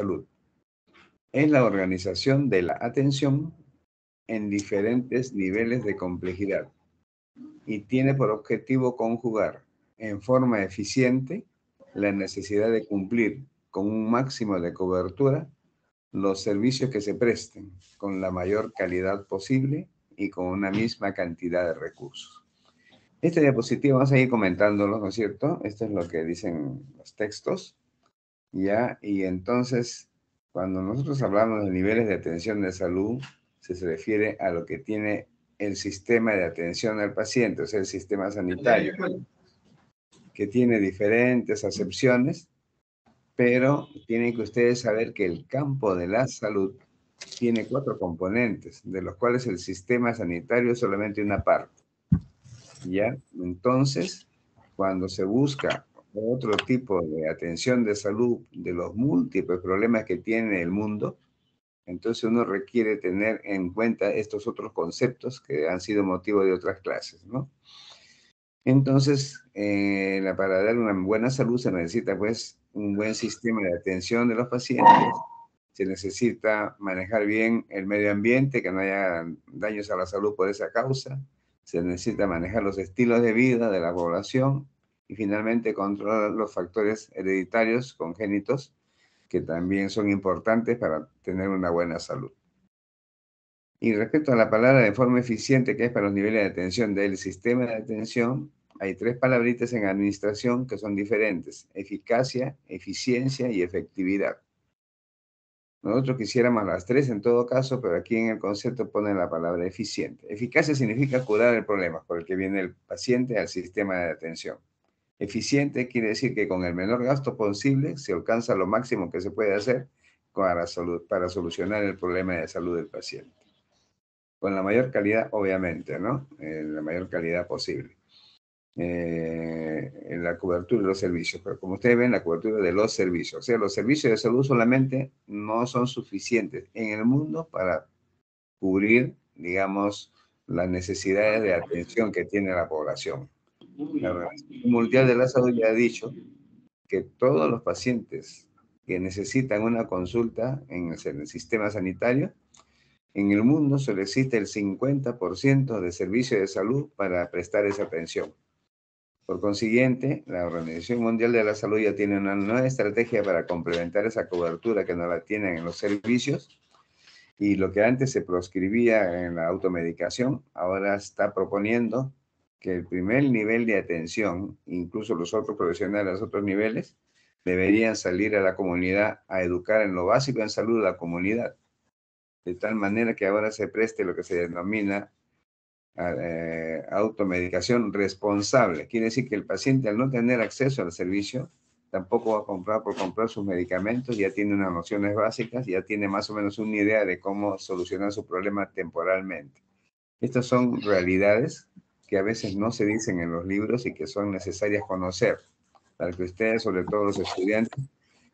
salud. Es la organización de la atención en diferentes niveles de complejidad y tiene por objetivo conjugar en forma eficiente la necesidad de cumplir con un máximo de cobertura los servicios que se presten con la mayor calidad posible y con una misma cantidad de recursos. Este diapositivo vamos a ir comentándolo, ¿no es cierto? Esto es lo que dicen los textos, ¿ya? Y entonces, cuando nosotros hablamos de niveles de atención de salud, se refiere a lo que tiene el sistema de atención al paciente, o sea, el sistema sanitario, que tiene diferentes acepciones, pero tienen que ustedes saber que el campo de la salud tiene cuatro componentes, de los cuales el sistema sanitario es solamente una parte. ¿Ya? Entonces, cuando se busca otro tipo de atención de salud de los múltiples problemas que tiene el mundo, entonces uno requiere tener en cuenta estos otros conceptos que han sido motivo de otras clases, ¿no? Entonces, eh, para dar una buena salud se necesita pues un buen sistema de atención de los pacientes, se necesita manejar bien el medio ambiente, que no haya daños a la salud por esa causa, se necesita manejar los estilos de vida de la población y finalmente controlar los factores hereditarios congénitos que también son importantes para tener una buena salud. Y respecto a la palabra de forma eficiente que es para los niveles de atención del sistema de atención, hay tres palabritas en administración que son diferentes, eficacia, eficiencia y efectividad. Nosotros quisiéramos las tres en todo caso, pero aquí en el concepto pone la palabra eficiente. Eficacia significa curar el problema por el que viene el paciente al sistema de atención. Eficiente quiere decir que con el menor gasto posible se alcanza lo máximo que se puede hacer para, para solucionar el problema de salud del paciente. Con la mayor calidad, obviamente, ¿no? En la mayor calidad posible. Eh, en la cobertura de los servicios. Pero como ustedes ven, la cobertura de los servicios. O sea, los servicios de salud solamente no son suficientes en el mundo para cubrir, digamos, las necesidades de atención que tiene la población. La Organización Mundial de la Salud ya ha dicho que todos los pacientes que necesitan una consulta en el, sistema sanitario, en el mundo solo existe el 50% de servicios de salud para prestar esa atención. Por consiguiente, la Organización Mundial de la Salud ya tiene una nueva estrategia para complementar esa cobertura que no la tienen en los servicios y lo que antes se proscribía en la automedicación, ahora está proponiendo que el primer nivel de atención, incluso los otros profesionales, los otros niveles, deberían salir a la comunidad a educar en lo básico en salud a la comunidad, de tal manera que ahora se preste lo que se denomina eh, automedicación responsable. Quiere decir que el paciente al no tener acceso al servicio, tampoco va a comprar por comprar sus medicamentos, ya tiene unas nociones básicas, ya tiene más o menos una idea de cómo solucionar su problema temporalmente. Estas son realidades que a veces no se dicen en los libros y que son necesarias conocer, para que ustedes, sobre todo los estudiantes,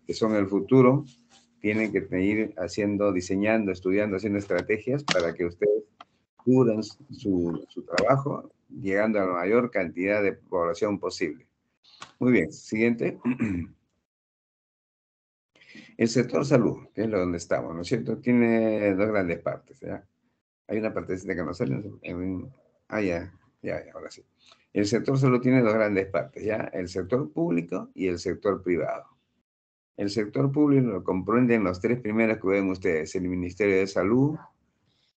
que son el futuro, tienen que ir haciendo, diseñando, estudiando, haciendo estrategias para que ustedes curan su, trabajo, llegando a la mayor cantidad de población posible. Muy bien, siguiente. El sector salud, que es donde estamos, ¿no es cierto? Tiene dos grandes partes, ¿ya? Hay una partecita que no sale. Ah, ya. Ya, ahora sí. El sector solo tiene dos grandes partes, ¿ya? El sector público y el sector privado. El sector público lo comprenden los tres primeros que ven ustedes, el Ministerio de Salud,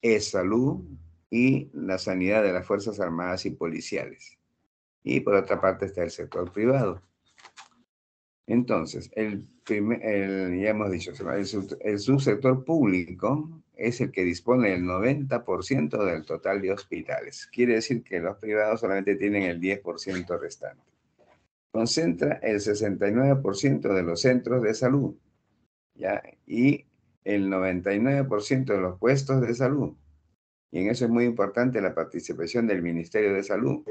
es Salud y la sanidad de las Fuerzas Armadas y Policiales. Y por otra parte está el sector privado. Entonces, el, el ya hemos dicho, el, el subsector público es el que dispone del 90% del total de hospitales. Quiere decir que los privados solamente tienen el 10% restante. Concentra el 69% de los centros de salud ¿ya? y el 99% de los puestos de salud. Y en eso es muy importante la participación del Ministerio de Salud,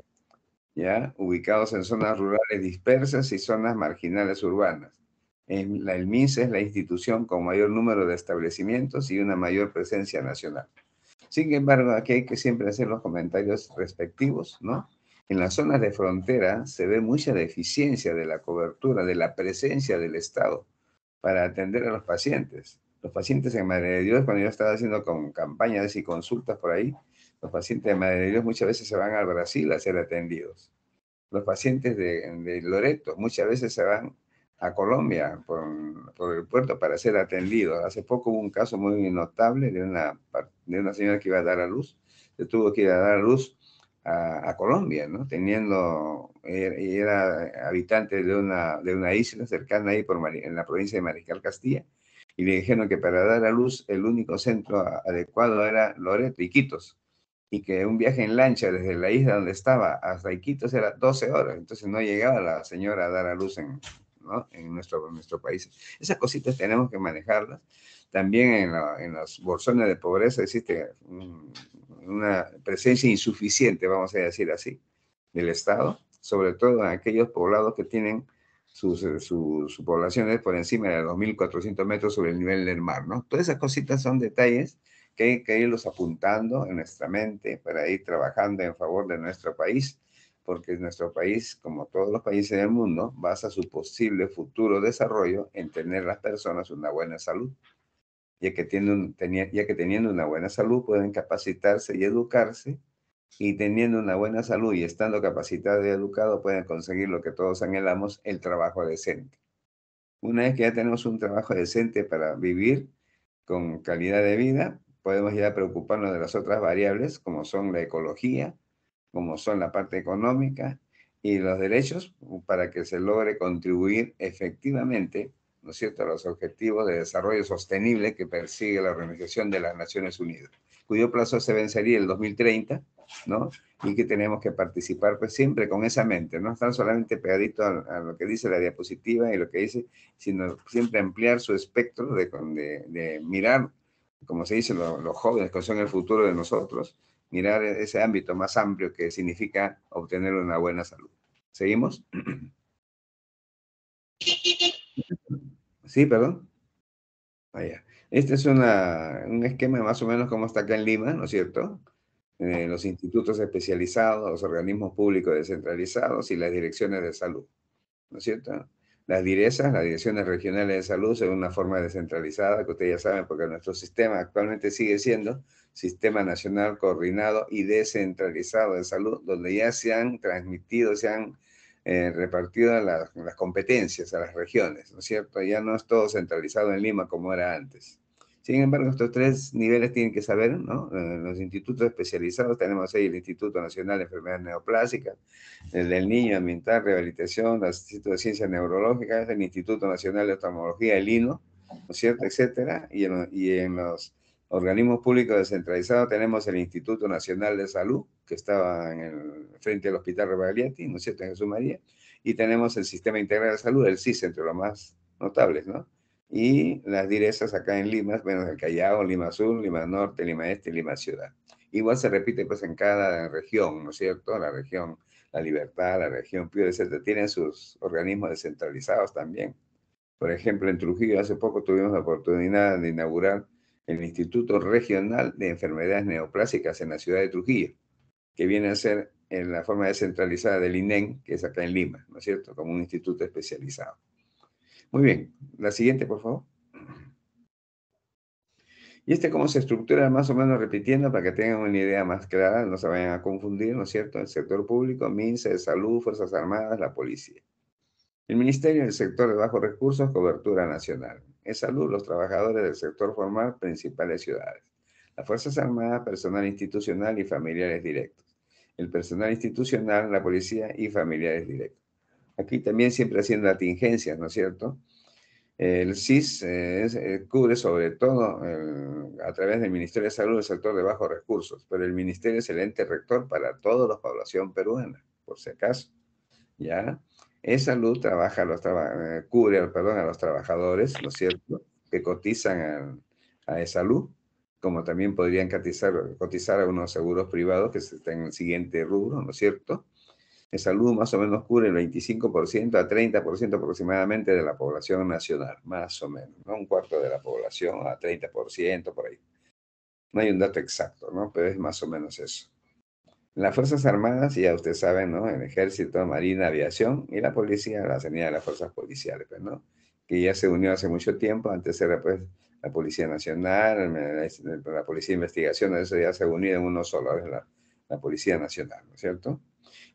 ¿ya? ubicados en zonas rurales dispersas y zonas marginales urbanas el MINSA es la institución con mayor número de establecimientos y una mayor presencia nacional. Sin embargo, aquí hay que siempre hacer los comentarios respectivos, ¿no? En las zonas de frontera se ve mucha deficiencia de la cobertura, de la presencia del Estado para atender a los pacientes. Los pacientes en Madre de Dios, cuando yo estaba haciendo con campañas y consultas por ahí, los pacientes de de Dios muchas veces se van al Brasil a ser atendidos. Los pacientes de, Loreto muchas veces se van a Colombia por, el puerto para ser atendidos. Hace poco hubo un caso muy notable de una, de una señora que iba a dar a luz, se tuvo que ir a dar a luz a, Colombia, ¿no? Teniendo, y era habitante de una, de una isla cercana ahí por, en la provincia de Mariscal Castilla, y le dijeron que para dar a luz el único centro adecuado era Loreto, Iquitos, y que un viaje en lancha desde la isla donde estaba hasta Iquitos era 12 horas, entonces no llegaba la señora a dar a luz en, ¿no? en, nuestro, nuestro país. Esas cositas tenemos que manejarlas. También en, en los bolsones de pobreza existe una presencia insuficiente, vamos a decir así, del Estado, sobre todo en aquellos poblados que tienen sus, sus, poblaciones por encima de los 2.400 metros sobre el nivel del mar, ¿no? Todas esas cositas son detalles que hay que irlos apuntando en nuestra mente para ir trabajando en favor de nuestro país, porque nuestro país, como todos los países del mundo, basa su posible futuro desarrollo en tener las personas una buena salud, ya que, ya que teniendo una buena salud pueden capacitarse y educarse, y teniendo una buena salud y estando capacitado y educado pueden conseguir lo que todos anhelamos, el trabajo decente. Una vez que ya tenemos un trabajo decente para vivir con calidad de vida, podemos ya preocuparnos de las otras variables, como son la ecología, como son la parte económica y los derechos, para que se logre contribuir efectivamente, ¿no es cierto?, a los objetivos de desarrollo sostenible que persigue la Organización de las Naciones Unidas, cuyo plazo se vencería el 2030, ¿no? Y que tenemos que participar pues siempre con esa mente, no estar solamente pegadito a, lo que dice la diapositiva y lo que dice, sino siempre ampliar su espectro de, de, de mirar como se dice, los jóvenes que son el futuro de nosotros, mirar e-, ese ámbito más amplio que significa obtener una buena salud. ¿Seguimos? Sí, perdón. Vaya. Este es un esquema más o menos como está acá en Lima, ¿no es cierto? Eh, los institutos especializados, los organismos públicos descentralizados y las direcciones de salud, ¿no es cierto? Las direzas, las direcciones regionales de salud, son una forma descentralizada, que ustedes ya saben, porque nuestro sistema actualmente sigue siendo Sistema Nacional Coordinado y Descentralizado de Salud, donde ya se han transmitido, se han eh, repartido las, las competencias a las regiones, ¿no es cierto? Ya no es todo centralizado en Lima como era antes. Sin embargo, estos tres niveles tienen que saber, ¿no? Eh, los institutos especializados, tenemos ahí el Instituto Nacional de Enfermedades Neoplásicas, el del Niño Ambiental, Rehabilitación, el Instituto de Ciencias Neurológicas, el Instituto Nacional de Oftalmología, el INO, ¿no es cierto?, etcétera, y en, los organismos públicos descentralizados tenemos el Instituto Nacional de Salud, que estaba en el, frente al Hospital Rebagliati, ¿no es cierto?, en Jesús María, y tenemos el Sistema Integral de Salud, el CIS, entre los más notables, ¿no? Y las direzas acá en Lima, bueno, el Callao, Lima Sur, Lima Norte, Lima Este, Lima Ciudad. Igual se repite pues en cada región, ¿no es cierto? La región La Libertad, la región Pío, etc. Tienen sus organismos descentralizados también. Por ejemplo, en Trujillo hace poco tuvimos la oportunidad de inaugurar el Instituto Regional de Enfermedades Neoplásicas en la ciudad de Trujillo, que viene a ser en la forma descentralizada del INEN, que es acá en Lima, ¿no es cierto? Como un instituto especializado. Muy bien, la siguiente, por favor. Y este cómo se estructura más o menos repitiendo para que tengan una idea más clara, no se vayan a confundir, ¿no es cierto? El sector público, MINSA, de Salud, Fuerzas Armadas, la Policía. El Ministerio del Sector de Bajos Recursos, cobertura nacional. En salud, los trabajadores del sector formal, principales ciudades. Las Fuerzas Armadas, personal institucional y familiares directos. El personal institucional, la policía y familiares directos. Aquí también siempre haciendo atingencias, ¿no es cierto? El CIS eh, eh, cubre sobre todo a través del Ministerio de Salud el sector de bajos recursos, pero el Ministerio es el ente rector para toda la población peruana, por si acaso. ¿Ya? Esa salud trabaja los eh, cubre perdón, a los trabajadores, ¿no es cierto?, que cotizan a, a salud, como también podrían cotizar, cotizar a unos seguros privados que están en el siguiente rubro, ¿no es cierto? De salud más o menos cubre el 25% a 30% aproximadamente de la población nacional, más o menos, ¿no? Un cuarto de la población a 30% por ahí. No hay un dato exacto, ¿no? Pero es más o menos eso. Las Fuerzas Armadas, ya ustedes saben, ¿no? El Ejército, Marina, Aviación y la Policía, la sanidad de las Fuerzas Policiales, pues, ¿no? que ya se unió hace mucho tiempo, antes era pues la Policía Nacional, la, Policía de Investigación, eso ya se unido en uno solo, la, la Policía Nacional, ¿no es cierto?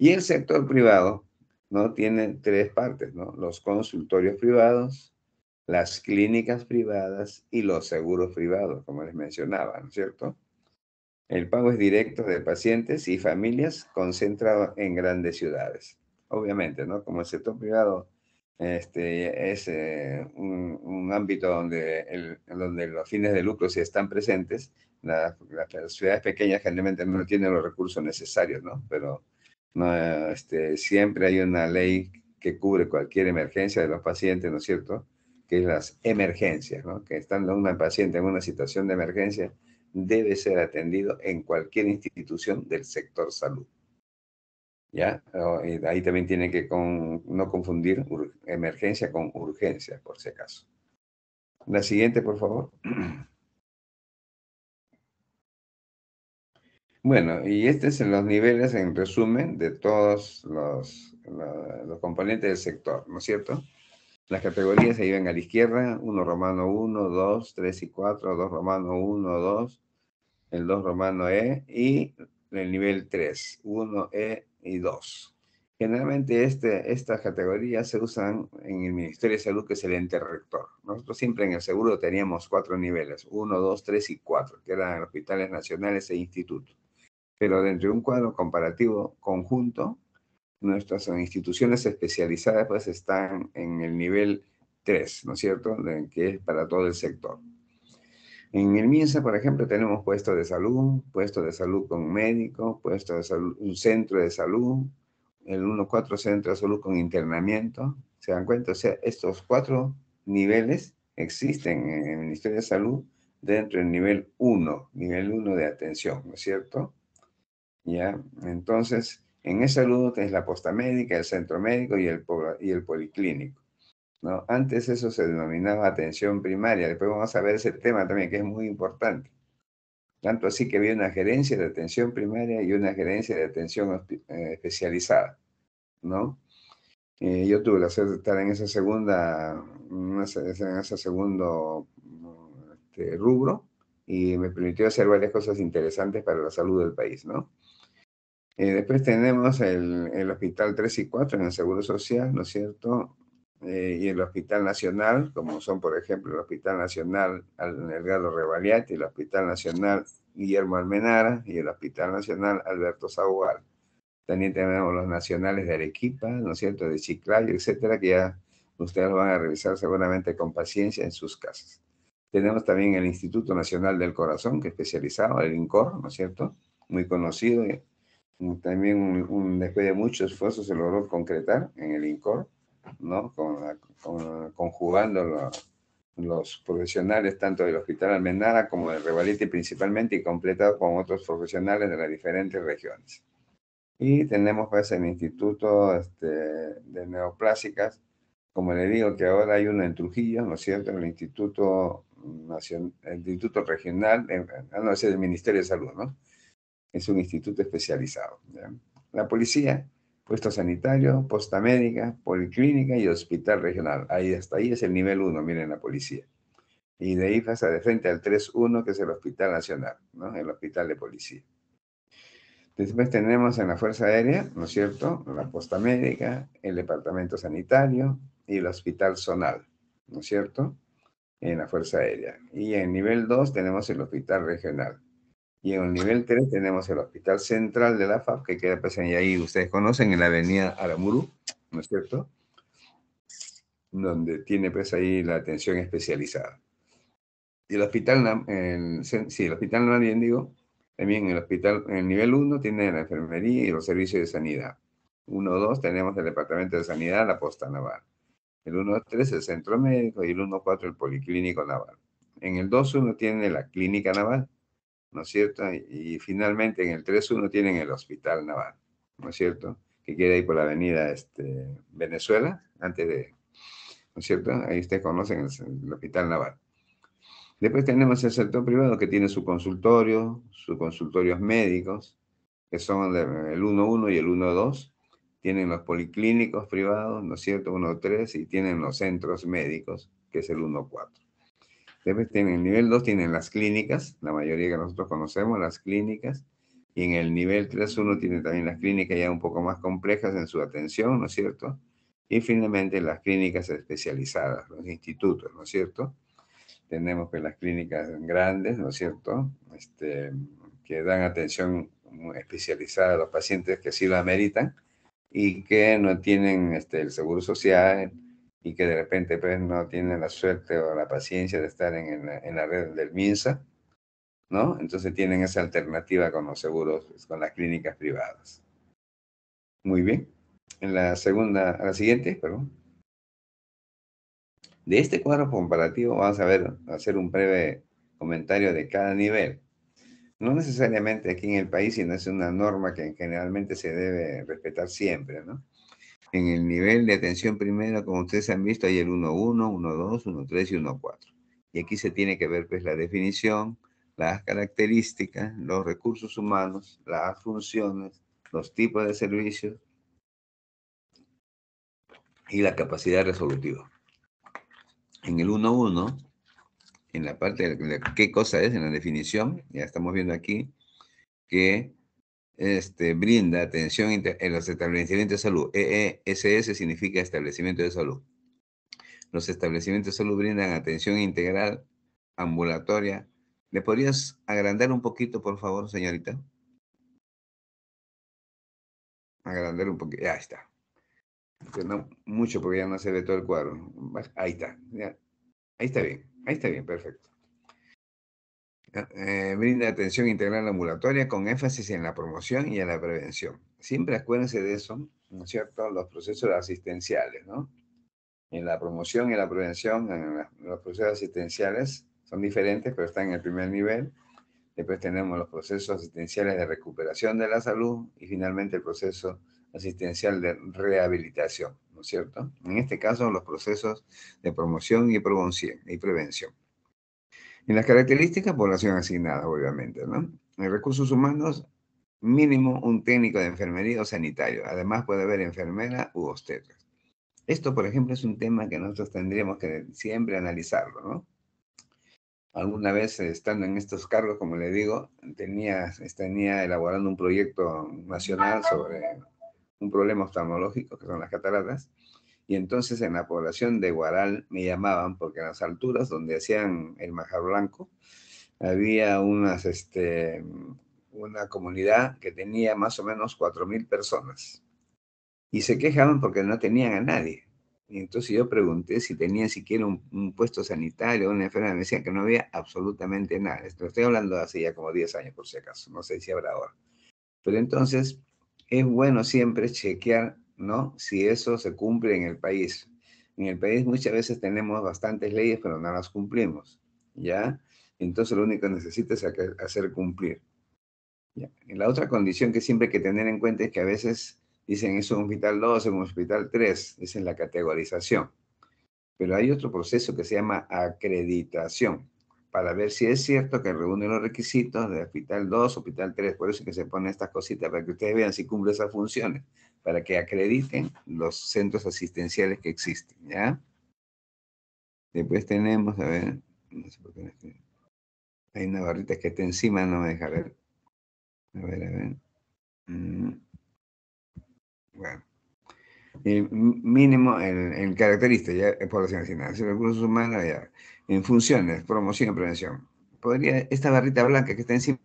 Y el sector privado, ¿no? Tiene tres partes, ¿no? Los consultorios privados, las clínicas privadas y los seguros privados, como les mencionaba, ¿no es cierto? El pago es directo de pacientes y familias concentrado en grandes ciudades. Obviamente, ¿no? Como el sector privado este, es eh, un, ámbito donde, el, donde los fines de lucro sí están presentes, las ciudades pequeñas generalmente no tienen los recursos necesarios, ¿no? Pero no, este, siempre hay una ley que cubre cualquier emergencia de los pacientes, ¿no es cierto? Que es las emergencias, ¿no? Que estando un paciente en una situación de emergencia, debe ser atendido en cualquier institución del sector salud. ¿Ya? Ahí también tiene que no confundir emergencia con urgencia, por si acaso. La siguiente, por favor. Bueno, y estos son los niveles en resumen de todos los, los, componentes del sector, ¿no es cierto? Las categorías se ven a la izquierda, 1 romano 1, 2, 3 y 4, 2 romano 1, 2, el 2 romano E y el nivel 3, 1, E y 2. Generalmente este, estas categorías se usan en el Ministerio de Salud, que es el ente rector. Nosotros siempre en el seguro teníamos cuatro niveles, 1, 2, 3 y 4, que eran hospitales nacionales e institutos pero dentro de un cuadro comparativo conjunto, nuestras instituciones especializadas pues están en el nivel 3, ¿no es cierto?, que es para todo el sector. En el MINSA, por ejemplo, tenemos puestos de salud, puesto de salud con médico, puesto de salud, un centro de salud, el 1-4 centro de salud con internamiento. ¿Se dan cuenta? O sea, estos cuatro niveles existen en el Ministerio de Salud dentro del nivel 1, nivel 1 de atención, ¿no es cierto? ¿Ya? Entonces, en esa salud es la posta médica, el centro médico y el, y el policlínico. ¿no? Antes eso se denominaba atención primaria. Después vamos a ver ese tema también, que es muy importante. Tanto así que había una gerencia de atención primaria y una gerencia de atención eh, especializada, ¿no? Eh, yo tuve la suerte de estar en esa segunda, en ese segundo este, rubro y me permitió hacer varias cosas interesantes para la salud del país, ¿no? Eh, después tenemos el, el, Hospital 3 y 4 en el Seguro Social, ¿no es cierto? Eh, y el Hospital Nacional, como son, por ejemplo, el Hospital Nacional Elgado Revaliati, el Hospital Nacional Guillermo Almenara y el Hospital Nacional Alberto Sagual. También tenemos los nacionales de Arequipa, ¿no es cierto?, de Chiclayo, etcétera, que ya ustedes van a revisar seguramente con paciencia en sus casas. Tenemos también el Instituto Nacional del Corazón, que es especializado, el INCOR, ¿no es cierto?, muy conocido también un, después de mucho esfuerzo se logró concretar en el INCOR, ¿no? Con, conjugando los profesionales tanto del Hospital Almenara como del Revalite principalmente y completado con otros profesionales de las diferentes regiones. Y tenemos pues el Instituto este, de Neoplásicas, como le digo que ahora hay uno en Trujillo, ¿no es cierto? El Instituto, Nacional, el Instituto Regional, ah, no, es el Ministerio de Salud, ¿no? Es un instituto especializado. La policía, puesto sanitario, posta médica, policlínica y hospital regional. Ahí hasta ahí es el nivel 1, miren la policía. Y de ahí pasa de frente al 3-1, que es el Hospital Nacional, ¿no? el Hospital de Policía. Después tenemos en la Fuerza Aérea, ¿no es cierto?, la posta médica, el Departamento Sanitario y el Hospital Zonal, ¿no es cierto?, en la Fuerza Aérea. Y en nivel 2 tenemos el Hospital Regional. Y en el nivel 3 tenemos el Hospital Central de la FAP, que queda pues ahí, ustedes conocen, en la avenida Aramuru, ¿no es cierto? Donde tiene pues ahí la atención especializada. Y el hospital, el, sí, el hospital no bien digo, también el hospital, en el nivel 1 tiene la enfermería y los servicios de sanidad. 1-2 tenemos el departamento de sanidad, la posta naval. El 1-3 el centro médico y el 1-4 el policlínico naval. En el 2-1 tiene la clínica naval ¿no es cierto? Y, finalmente en el 3.1 tienen el Hospital Naval, ¿no es cierto? Que queda ahí por la avenida este, Venezuela, antes de, ¿no es cierto? Ahí ustedes conocen el, Hospital Naval. Después tenemos el sector privado que tiene su consultorio, sus consultorios médicos, que son el 1.1 y el 1.2, tienen los policlínicos privados, ¿no es cierto? 1.3 y tienen los centros médicos, que es el 1.4. Después tienen el nivel 2, tienen las clínicas, la mayoría que nosotros conocemos, las clínicas, y en el nivel 3.1 tiene también las clínicas ya un poco más complejas en su atención, ¿no es cierto? Y finalmente las clínicas especializadas, los institutos, ¿no es cierto? Tenemos que las clínicas grandes, ¿no es cierto? Este, que dan atención especializada a los pacientes que sí lo ameritan y que no tienen este, el seguro social y que de repente pues, no tienen la suerte o la paciencia de estar en, en la red del MINSA, ¿no? Entonces tienen esa alternativa con los seguros, pues, con las clínicas privadas. Muy bien. En la segunda, la siguiente, perdón. De este cuadro comparativo vamos a ver, hacer un breve comentario de cada nivel. No necesariamente aquí en el país, sino es una norma que generalmente se debe respetar siempre, ¿no? En el nivel de atención primero, como ustedes han visto, hay el 1.1, 1.2, 1.3 y 1.4. Y aquí se tiene que ver pues la definición, las características, los recursos humanos, las funciones, los tipos de servicios y la capacidad resolutiva. En el 1.1, en la parte de qué cosa es, en la definición, ya estamos viendo aquí que este, brinda atención en los establecimientos de salud. EESS significa establecimiento de salud. Los establecimientos de salud brindan atención integral, ambulatoria, ¿Le podrías agrandar un poquito, por favor, señorita? Agrandar un poquito. Ya está. No mucho porque ya no se ve todo el cuadro. Ahí está. Ahí está bien. Ahí está bien, perfecto. Eh, brinda atención integral ambulatoria con énfasis en la promoción y en la prevención. Siempre acuérdense de eso, ¿no es cierto? Los procesos asistenciales, ¿no? En la promoción y la prevención, en los procesos asistenciales, son diferentes, pero están en el primer nivel. Después tenemos los procesos asistenciales de recuperación de la salud y finalmente el proceso asistencial de rehabilitación, ¿no es cierto? En este caso, los procesos de promoción y prevención. En las características, población asignada, obviamente, ¿no? En recursos humanos, mínimo un técnico de enfermería o sanitario. Además, puede haber enfermera u obstetra. Esto, por ejemplo, es un tema que nosotros tendríamos que siempre analizarlo, ¿no? alguna vez estando en estos cargos, como le digo, tenía, tenía elaborando un proyecto nacional sobre un problema oftalmológico, que son las cataratas, y entonces en la población de Guaral me llamaban porque en las alturas donde hacían el majar blanco había unas, este, una comunidad que tenía más o menos 4.000 personas. Y se quejaban porque no tenían a nadie. Y entonces yo pregunté si tenían siquiera un, puesto sanitario, una enfermera, me decían que no había absolutamente nada. Esto estoy hablando de hace ya como 10 años por si acaso, no sé si habrá ahora. Pero entonces es bueno siempre chequear, ¿no? Si eso se cumple en el país. En el país muchas veces tenemos bastantes leyes, pero no las cumplimos, ¿ya? Entonces lo único que necesita es hacer cumplir. ¿ya? Y la otra condición que siempre hay que tener en cuenta es que a veces Dicen, es un hospital 2, es un hospital 3, es en la categorización. Pero hay otro proceso que se llama acreditación, para ver si es cierto que reúne los requisitos de hospital 2, hospital 3. Por eso es que se pone estas cositas, para que ustedes vean si cumple esas funciones, para que acrediten los centros asistenciales que existen, ¿ya? Después tenemos, a ver, no sé por qué hay una barrita que está encima, no me deja ver. A ver, a ver. Mm. Bueno. Mínimo en, en características, ya población asignada, recursos humanos, ya. En funciones, promoción y prevención. Podría, esta barrita blanca que está encima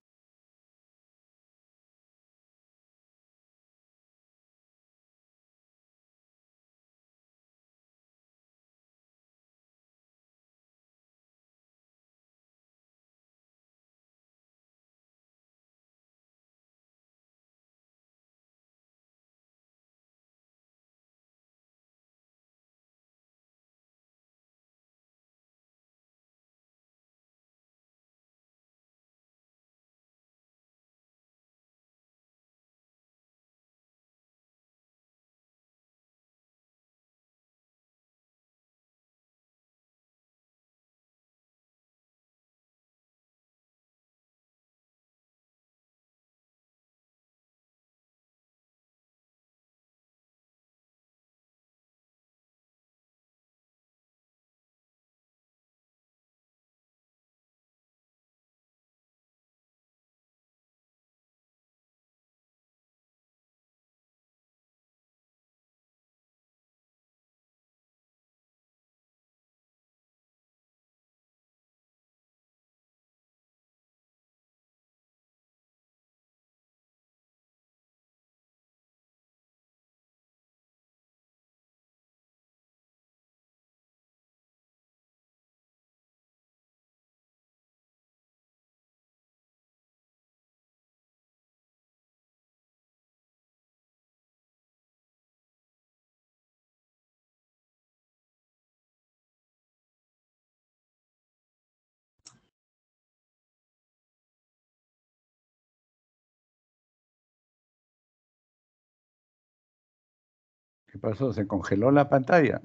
¿Qué pasó? ¿Se congeló la pantalla?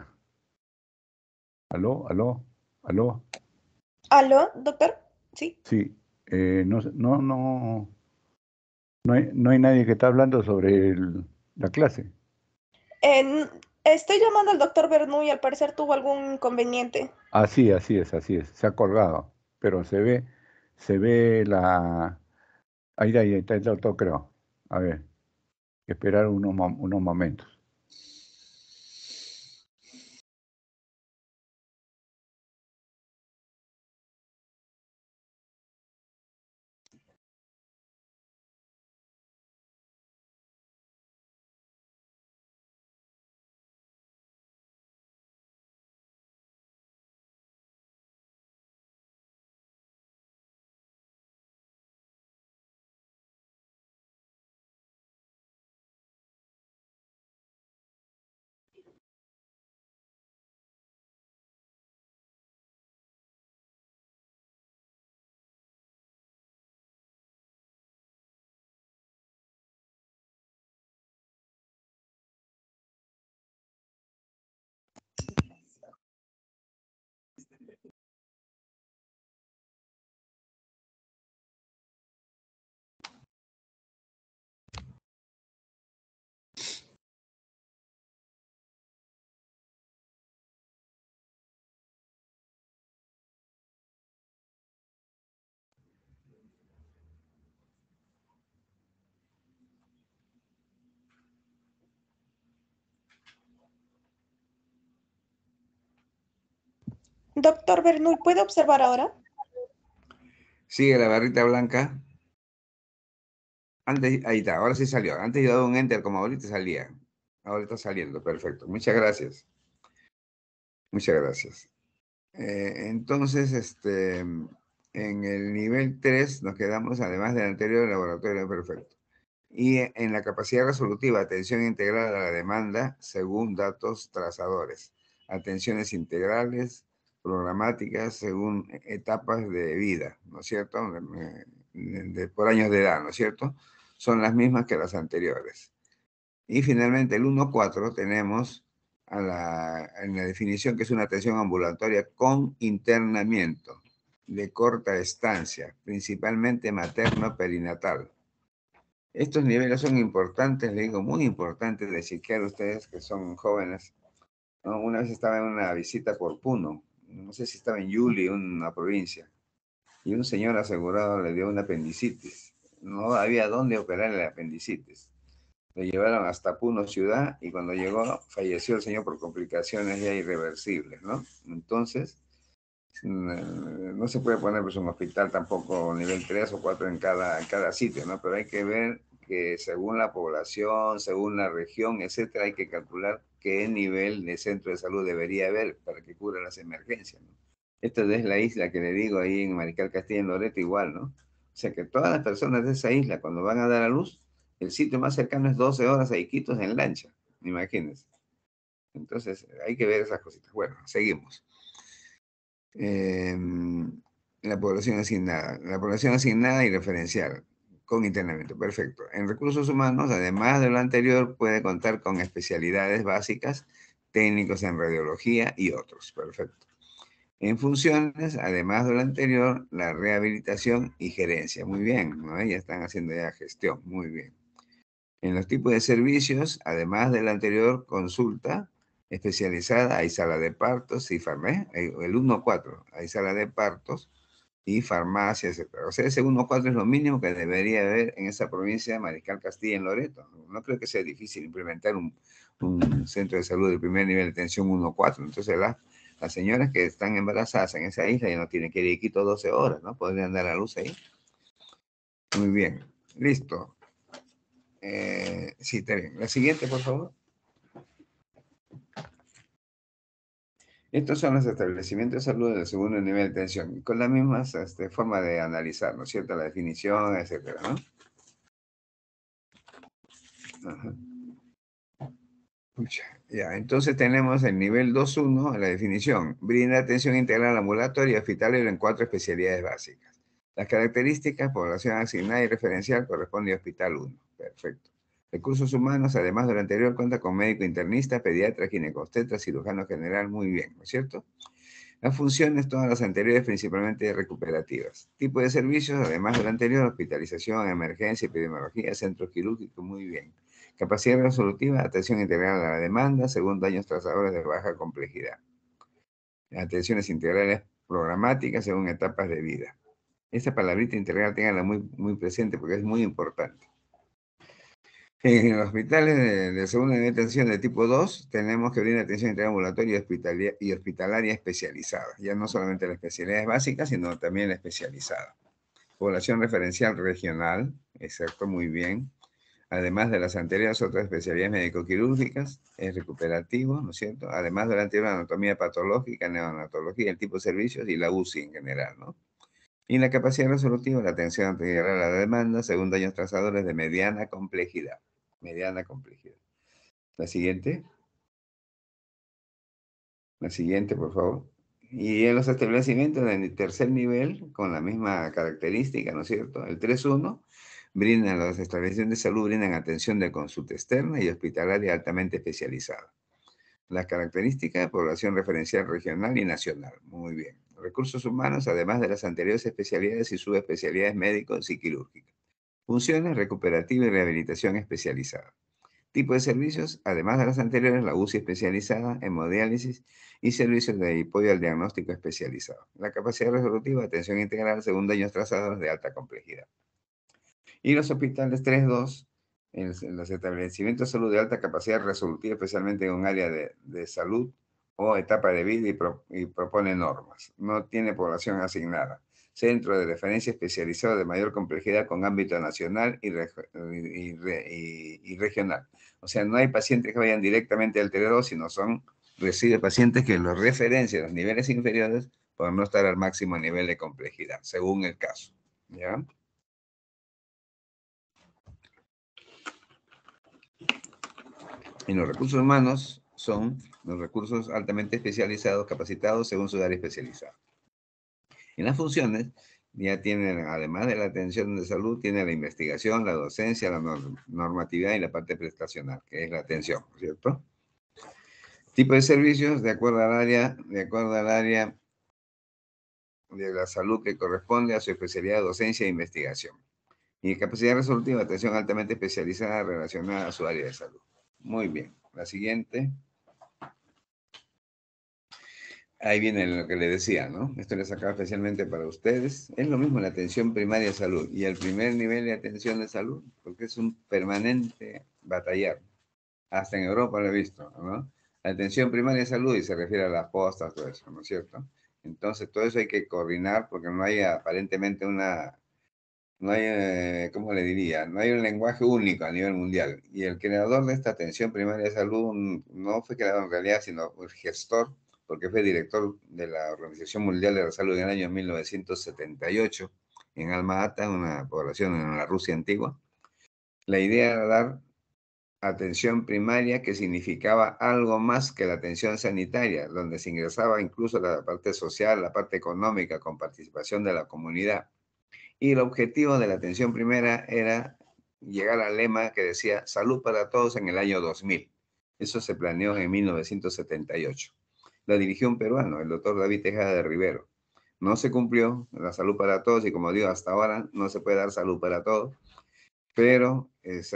¿Aló? ¿Aló? ¿Aló? ¿Aló, doctor? Sí. Sí. Eh, no, no, no, no hay, no hay nadie que está hablando sobre la clase. estoy llamando al doctor Bernu y al parecer tuvo algún inconveniente. Así, así es, así es. Se ha colgado. Pero se ve, se ve la... Ahí, ahí está el doctor, creo. A ver, esperar unos, unos momentos. Doctor Bernoulli, ¿puede observar ahora? Sigue la barrita blanca. Antes, ahí está, ahora sí salió. Antes yo daba un enter como ahorita salía. Ahora está saliendo, perfecto. Muchas gracias. Muchas gracias. Eh, entonces, este, en el nivel 3 nos quedamos, además del anterior, laboratorio perfecto. Y en la capacidad resolutiva, atención integral a la demanda según datos trazadores. Atenciones integrales, programáticas según etapas de vida, ¿no es cierto? De, por años de edad, ¿no es cierto? Son las mismas que las anteriores. Y finalmente el 1.4 tenemos a la, en la definición que es una atención ambulatoria con internamiento de corta estancia, principalmente materno-perinatal. Estos niveles son importantes, le digo, muy importantes de chequear ustedes que son jóvenes. Una vez estaba en una visita por Puno no sé si estaba en Yuli, una provincia, y un señor asegurado le dio una apendicitis. No había dónde operar el apendicitis. Lo llevaron hasta Puno ciudad y cuando llegó falleció el señor por complicaciones ya irreversibles, ¿no? Entonces, mm, no se puede poner pues, un hospital tampoco nivel 3 o 4 en cada, en cada sitio, ¿no? Pero hay que ver que según la población, según la región, etcétera, hay que calcular qué nivel de centro de salud debería haber para que cubra las emergencias. Esta es la isla que le digo ahí en Marical Castilla, en Loreto, igual, ¿no? O sea que todas las personas de esa isla, cuando van a dar a luz, el sitio más cercano es 12 horas a Iquitos en lancha, imagínense. Entonces, hay que ver esas cositas. Bueno, seguimos. Em, la población asignada. La población asignada y referencial con internamiento. Perfecto. En recursos humanos, además de lo anterior, puede contar con especialidades básicas, técnicos en radiología y otros. Perfecto. En funciones, además de lo anterior, la rehabilitación y gerencia. Muy bien, ¿no? Ya están haciendo ya gestión. Muy bien. En los tipos de servicios, además de la anterior, consulta especializada, hay sala de partos y farmacia, el 1-4, hay sala de partos, y farmacias, etc. O sea, ese 1.4 es lo mínimo que debería haber en esa provincia de Mariscal Castilla en Loreto. No creo que sea difícil implementar un, centro de salud de primer nivel de atención 1.4. Entonces, las señoras que están embarazadas en esa isla ya no tienen que ir a Quito 12 horas, ¿no? Podrían dar a luz ahí. Muy bien, listo. Eh, sí, está bien. La siguiente, por favor. Estos son los establecimientos de salud del segundo nivel de atención, con la misma este, forma de analizar, ¿no es cierto? La definición, etcétera, ¿no? Ya, entonces tenemos el nivel 2.1, la definición. Brinda atención integral ambulatoria hospitalaria en cuatro especialidades básicas. Las características, población asignada y referencial corresponde a hospital 1. Perfecto. Recursos humanos, además de lo anterior, cuenta con médico internista, pediatra, ginecostetra, cirujano general, muy bien, ¿no es cierto? Las funciones, todas las anteriores, principalmente recuperativas. Tipo de servicios, además de lo anterior, hospitalización, emergencia, epidemiología, centro quirúrgico, muy bien. Capacidad resolutiva, atención integral a la demanda, según daños trazadores de baja complejidad. Atenciones integrales programáticas según etapas de vida. Esta palabrita integral tenganla muy, muy presente porque es muy importante. En los hospitales de, segunda nivel de atención de tipo 2 tenemos que brindar atención integral ambulatoria y hospitalaria especializada. Ya no solamente la especialidad básica, sino también la especializada. Población referencial regional, exacto, muy bien. Además de las anteriores otras especialidades médico-quirúrgicas, es recuperativo, ¿no es cierto? Además de la anterior anatomía patológica, neonatología, el tipo de servicios y la UCI en general, ¿no? Y la capacidad resolutiva, la atención anterior a la demanda, según daños trazadores de mediana complejidad mediana complejidad. La siguiente. La siguiente, por favor. Y en los establecimientos del tercer nivel, con la misma característica, ¿no es cierto? El 3.1, brindan, los establecimientos de salud brindan atención de consulta externa y hospitalaria altamente especializada. Las características, población referencial regional y nacional. Muy bien. Recursos humanos, además de las anteriores especialidades y subespecialidades médicos y quirúrgicas. Funciones, recuperativa y rehabilitación especializada. Tipo de servicios, además de las anteriores, la UCI especializada, hemodiálisis y servicios de apoyo al diagnóstico especializado. La capacidad resolutiva, atención integral según daños trazados de alta complejidad. Y los hospitales 3.2, en los establecimientos de salud de alta capacidad resolutiva, especialmente en un área de, salud o etapa de vida y propone normas. No tiene población asignada centro de referencia especializado de mayor complejidad con ámbito nacional y, regional. O sea, no hay pacientes que vayan directamente al TD2, sino son, recibe pacientes que los referencian a los niveles inferiores por no estar al máximo nivel de complejidad, según el caso. ¿Ya? Y los recursos humanos son los recursos altamente especializados, capacitados según su área especializada. En las funciones ya tienen, además de la atención de salud, tiene la investigación, la docencia, la normatividad y la parte prestacional, que es la atención, ¿cierto? Tipo de servicios, de acuerdo al área, de acuerdo al área de la salud que corresponde a su especialidad de docencia e investigación. Y capacidad resolutiva, atención altamente especializada relacionada a su área de salud. Muy bien. La siguiente. Ahí viene lo que le decía, ¿no? Esto le sacaba especialmente para ustedes. Es lo mismo la atención primaria de salud y el primer nivel de atención de salud, porque es un permanente batallar. Hasta en Europa lo he visto, ¿no? La atención primaria de salud y se refiere a las postas, todo eso, ¿no es cierto? Entonces, todo eso hay que coordinar porque no hay aparentemente una, no hay, eh, ¿cómo le diría? No hay un lenguaje único a nivel mundial. Y el creador de esta atención primaria de salud no fue creador en realidad, sino el gestor porque fue director de la Organización Mundial de la Salud en el año 1978 en Alma-Ata, una población en la Rusia antigua. La idea era dar atención primaria que significaba algo más que la atención sanitaria, donde se ingresaba incluso la parte social, la parte económica con participación de la comunidad. Y el objetivo de la atención primera era llegar al lema que decía salud para todos en el año 2000. Eso se planeó en 1978 la dirigió un peruano, el doctor David Tejada de Rivero. No se cumplió la salud para todos y como digo, hasta ahora no se puede dar salud para todos, pero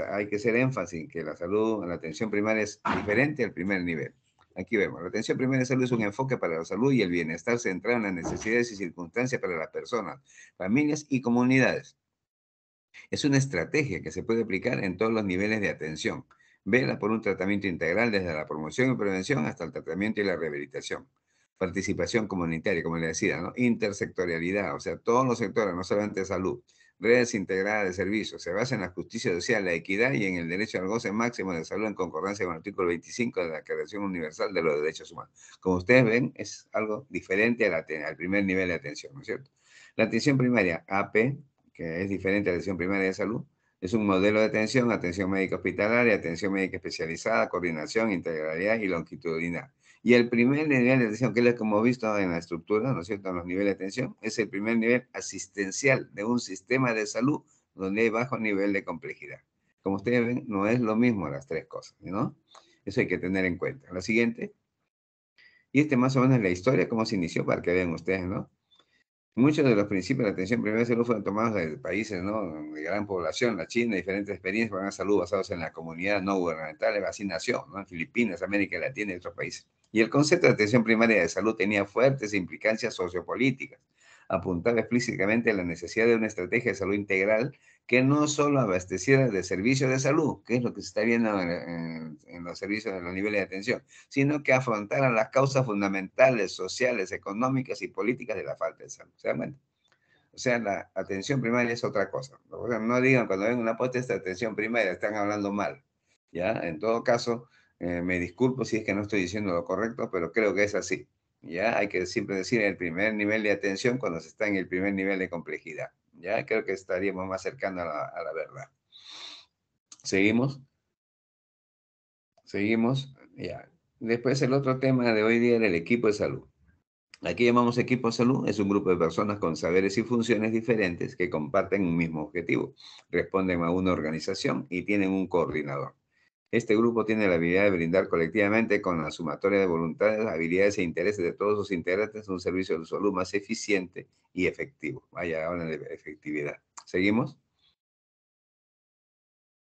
hay que hacer énfasis que la salud, la atención primaria es diferente al primer nivel. Aquí vemos, la atención primaria de salud es un enfoque para la salud y el bienestar centrado en las necesidades y circunstancias para las personas, familias y comunidades. Es una estrategia que se puede aplicar en todos los niveles de atención, Vela por un tratamiento integral desde la promoción y prevención hasta el tratamiento y la rehabilitación. Participación comunitaria, como le decía, ¿no? intersectorialidad, o sea, todos los sectores, no solamente salud, redes integradas de servicios, se basa en la justicia social, la equidad y en el derecho al goce máximo de salud en concordancia con el artículo 25 de la Declaración Universal de los Derechos Humanos. Como ustedes ven, es algo diferente al primer nivel de atención, ¿no es cierto? La atención primaria, AP, que es diferente a la atención primaria de salud, es un modelo de atención, atención médica hospitalaria, atención médica especializada, coordinación, integralidad y longitudinal. Y el primer nivel de atención, que es hemos visto en la estructura, ¿no es cierto?, en los niveles de atención, es el primer nivel asistencial de un sistema de salud donde hay bajo nivel de complejidad. Como ustedes ven, no es lo mismo las tres cosas, ¿no? Eso hay que tener en cuenta. La siguiente. Y este más o menos es la historia, cómo se inició, para que vean ustedes, ¿no? Muchos de los principios de atención primaria de salud fueron tomados de países ¿no? de gran población, la China, diferentes experiencias para la salud basados en la comunidad no gubernamental, así nació, ¿no? Filipinas, América Latina y otros países. Y el concepto de atención primaria de salud tenía fuertes implicancias sociopolíticas apuntaba explícitamente a la necesidad de una estrategia de salud integral que no solo abasteciera de servicios de salud, que es lo que se está viendo en, los servicios, en los niveles de atención, sino que afrontara las causas fundamentales, sociales, económicas y políticas de la falta de salud. ¿Se O sea, la atención primaria es otra cosa. no digan cuando ven una protesta de atención primaria, están hablando mal. ¿ya? En todo caso, eh, me disculpo si es que no estoy diciendo lo correcto, pero creo que es así. ¿ya? Hay que siempre decir el primer nivel de atención cuando se está en el primer nivel de complejidad, ¿ya? Creo que estaríamos más cercanos a la, verdad. ¿Seguimos? Seguimos, ya. Después el otro tema de hoy día era el equipo de salud. Aquí llamamos equipo de salud, es un grupo de personas con saberes y funciones diferentes que comparten un mismo objetivo, responden a una organización y tienen un coordinador. Este grupo tiene la habilidad de brindar colectivamente con la sumatoria de voluntades, habilidades e intereses de todos sus integrantes un servicio de salud más eficiente y efectivo. Vaya, hablan de efectividad. ¿Seguimos?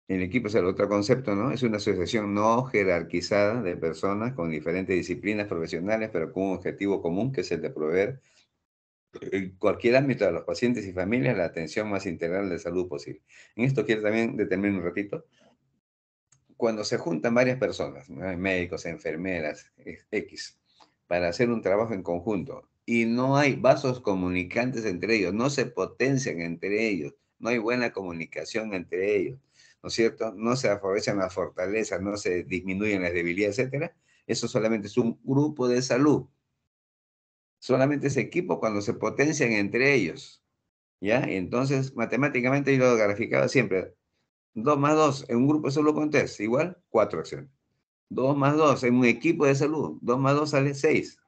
El equipo es el otro concepto, ¿no? Es una asociación no jerarquizada de personas con diferentes disciplinas profesionales, pero con un objetivo común, que es el de proveer en cualquier ámbito de los pacientes y familias la atención más integral de salud posible. En esto quiero también determinar un ratito cuando se juntan varias personas, médicos, enfermeras, X, para hacer un trabajo en conjunto y no hay vasos comunicantes entre ellos, no se potencian entre ellos, no hay buena comunicación entre ellos, ¿no es cierto? No se aprovechan las fortalezas, no se disminuyen las debilidades, etcétera. Eso solamente es un grupo de salud. Solamente es equipo cuando se potencian entre ellos. ¿Ya? entonces, matemáticamente yo lo graficaba siempre. 2 más 2 en un grupo de salud con test, igual 4 acciones. 2 más 2 en un equipo de salud, 2 más 2 sale 6.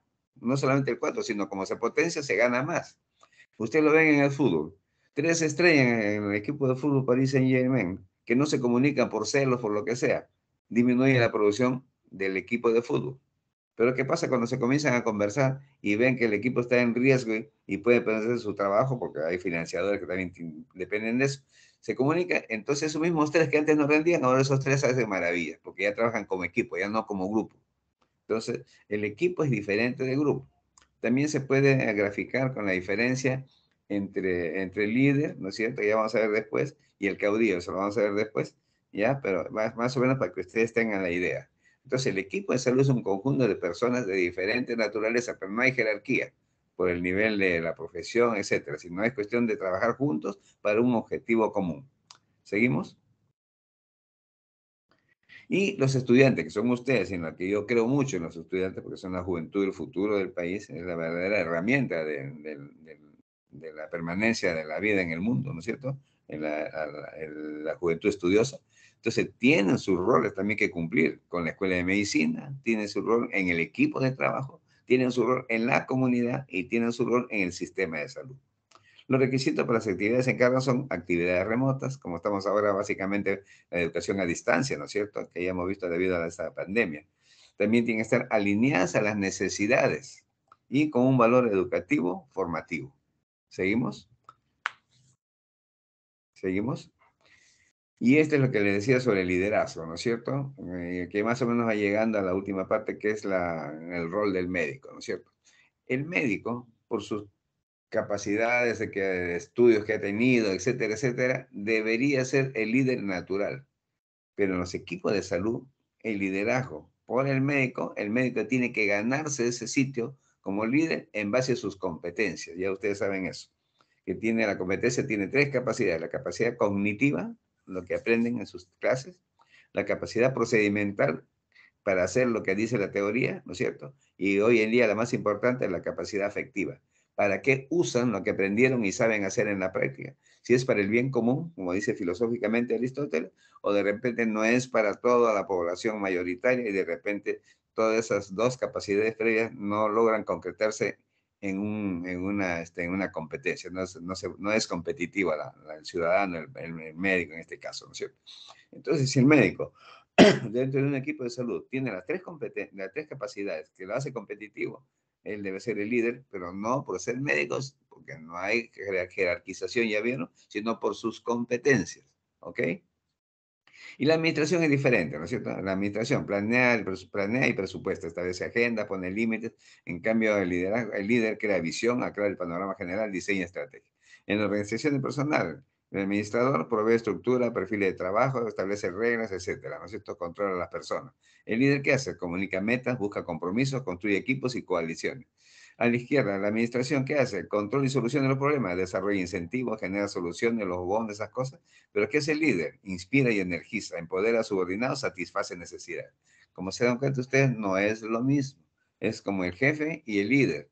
No solamente el 4, sino como se potencia, se gana más. Ustedes lo ven en el fútbol. Tres estrellas en el equipo de fútbol París Saint Germain, que no se comunican por celos, por lo que sea, disminuye la producción del equipo de fútbol. Pero ¿qué pasa cuando se comienzan a conversar y ven que el equipo está en riesgo y puede perder su trabajo porque hay financiadores que también dependen de eso? Se comunica, entonces esos mismos tres que antes no rendían, ahora esos tres hacen maravillas, porque ya trabajan como equipo, ya no como grupo. Entonces, el equipo es diferente del grupo. También se puede graficar con la diferencia entre, entre el líder, ¿no es cierto? Ya vamos a ver después, y el caudillo, eso lo vamos a ver después, ¿ya? Pero más, más o menos para que ustedes tengan la idea. Entonces, el equipo de salud es un conjunto de personas de diferente naturaleza, pero no hay jerarquía por el nivel de la profesión, etcétera, sino es cuestión de trabajar juntos para un objetivo común. ¿Seguimos? Y los estudiantes, que son ustedes, en la que yo creo mucho en los estudiantes, porque son la juventud y el futuro del país, es la verdadera herramienta de, la permanencia de la vida en el mundo, ¿no es cierto? En la, juventud estudiosa. Entonces, tienen sus roles también que cumplir con la escuela de medicina, tienen su rol en el equipo de trabajo, tienen su rol en la comunidad y tienen su rol en el sistema de salud. Los requisitos para las actividades en carga son actividades remotas, como estamos ahora básicamente la educación a distancia, ¿no es cierto? Que ya hemos visto debido a esta pandemia. También tienen que estar alineadas a las necesidades y con un valor educativo formativo. ¿Seguimos? ¿Seguimos? Y este es lo que le decía sobre el liderazgo, ¿no es cierto? Eh, que más o menos va llegando a la última parte, que es la, el rol del médico, ¿no es cierto? El médico, por sus capacidades, de que, estudios que ha tenido, etcétera, etcétera, debería ser el líder natural. Pero en los equipos de salud, el liderazgo por el médico, el médico tiene que ganarse ese sitio como líder en base a sus competencias. Ya ustedes saben eso. Que tiene la competencia, tiene tres capacidades. La capacidad cognitiva, lo que aprenden en sus clases, la capacidad procedimental para hacer lo que dice la teoría, ¿no es cierto? Y hoy en día la más importante es la capacidad afectiva. ¿Para qué usan lo que aprendieron y saben hacer en la práctica? Si es para el bien común, como dice filosóficamente Aristóteles, o de repente no es para toda la población mayoritaria y de repente todas esas dos capacidades previas no logran concretarse en, un, en, una, este, en una competencia, no es, no, no es competitivo el ciudadano, el, el, médico en este caso, ¿no es cierto? Entonces, si el médico dentro de un equipo de salud tiene las tres, las tres capacidades que lo hace competitivo, él debe ser el líder, pero no por ser médicos, porque no hay jerarquización, ya vieron, sino por sus competencias, ¿ok? Y la administración es diferente, ¿no es cierto? La administración planea, planea y presupuesta, establece agenda, pone límites. En cambio, el, liderazgo, el líder crea visión, aclara el panorama general, diseña estrategia. En la organización de personal, el administrador provee estructura, perfiles de trabajo, establece reglas, etcétera, ¿no es cierto? Controla a las personas. El líder, ¿qué hace? Comunica metas, busca compromisos, construye equipos y coaliciones. A la izquierda, la administración, ¿qué hace? Control y solución de los problemas, desarrolla incentivos, genera soluciones, los bonos, esas cosas. Pero ¿qué es el líder? Inspira y energiza, empodera a subordinados, satisface necesidades. Como se dan cuenta ustedes, no es lo mismo. Es como el jefe y el líder.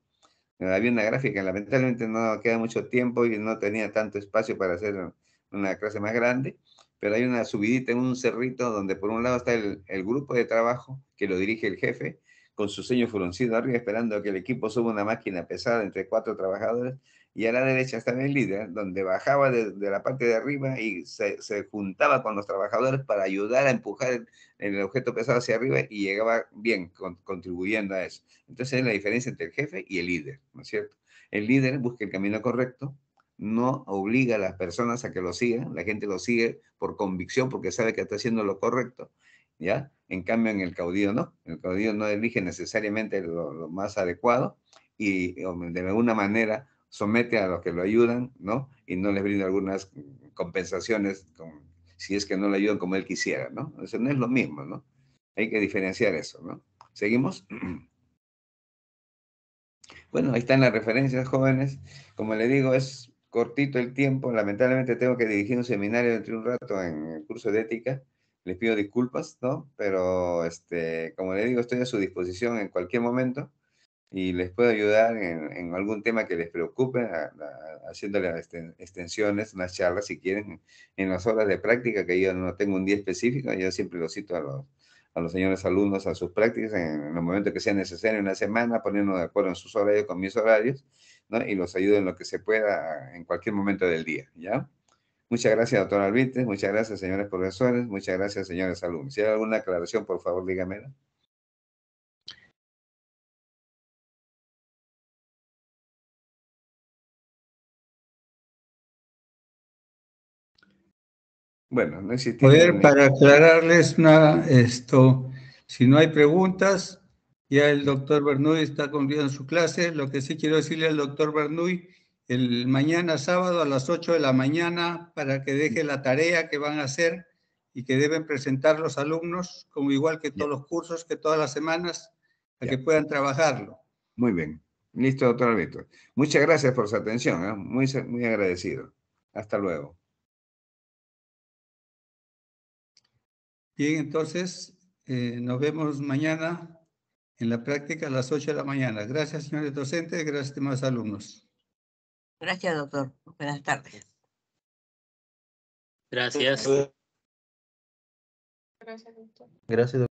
Había una gráfica, lamentablemente no queda mucho tiempo y no tenía tanto espacio para hacer una clase más grande, pero hay una subidita en un cerrito donde por un lado está el, el grupo de trabajo que lo dirige el jefe con su ceño fruncido arriba, esperando que el equipo suba una máquina pesada entre cuatro trabajadores, y a la derecha estaba el líder, donde bajaba de, la parte de arriba y se, juntaba con los trabajadores para ayudar a empujar el, objeto pesado hacia arriba y llegaba bien, contribuyendo a eso. Entonces es la diferencia entre el jefe y el líder, ¿no es cierto? El líder busca el camino correcto, no obliga a las personas a que lo sigan, la gente lo sigue por convicción porque sabe que está haciendo lo correcto, ¿ya? En cambio, en el caudillo no. El caudillo no elige necesariamente lo, más adecuado y de alguna manera somete a los que lo ayudan, ¿no? Y no les brinda algunas compensaciones si es que no le ayudan como él quisiera, ¿no? Eso no es lo mismo, ¿no? Hay que diferenciar eso, ¿no? ¿Seguimos? Bueno, ahí están las referencias, jóvenes. Como le digo, es cortito el tiempo. Lamentablemente tengo que dirigir un seminario dentro de un rato en el curso de ética les pido disculpas, ¿no? Pero, este, como le digo, estoy a su disposición en cualquier momento y les puedo ayudar en, algún tema que les preocupe, haciéndole extensiones, unas charlas, si quieren, en las horas de práctica, que yo no tengo un día específico, yo siempre lo cito a los, a los señores alumnos a sus prácticas en, los momentos que sea necesario en la semana, poniéndonos de acuerdo en sus horarios con mis horarios, ¿no? Y los ayudo en lo que se pueda en cualquier momento del día, ¿ya? Muchas gracias, doctor Alvites. Muchas gracias, señores profesores. Muchas gracias, señores alumnos. Si hay alguna aclaración, por favor, dígamela. Bueno, no existe. Poder, para aclararles una, esto, si no hay preguntas, ya el doctor Bernuy está cumpliendo su clase. Lo que sí quiero decirle al doctor Bernuy el mañana sábado a las 8 de la mañana para que deje la tarea que van a hacer y que deben presentar los alumnos, como igual que todos los cursos, que todas las semanas, para que puedan trabajarlo. Muy bien. Listo, doctor Alberto. Muchas gracias por su atención. ¿eh? Muy, muy agradecido. Hasta luego. Bien, entonces, eh, nos vemos mañana en la práctica a las 8 de la mañana. Gracias, señores docentes. Gracias, demás alumnos. Gracias, doctor. Buenas tardes. Gracias. Gracias, doctor. Gracias, doctor.